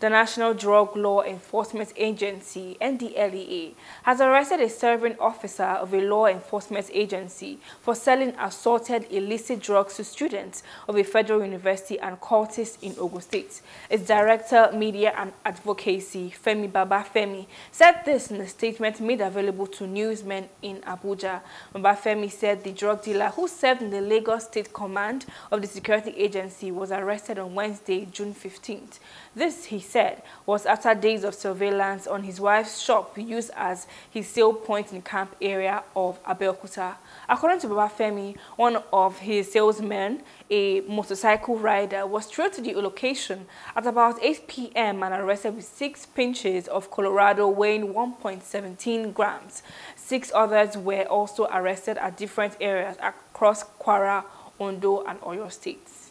The National Drug Law Enforcement Agency, NDLEA, has arrested a serving officer of a law enforcement agency for selling assorted illicit drugs to students of a federal university and cultists in Ogun State. Its Director, Media and Advocacy, Femi Babafemi, said this in a statement made available to newsmen in Abuja. Babafemi said the drug dealer who served in the Lagos State Command of the security agency was arrested on Wednesday, June 15th. This, he said, was after days of surveillance on his wife's shop used as his sale point in the camp area of Abeokuta. According to Babafemi, one of his salesmen, a motorcycle rider, was trailed to the location at about 8 p.m. and arrested with six pinches of Colorado weighing 1.17 grams. Six others were also arrested at different areas across Kwara, Ondo, and Oyo states.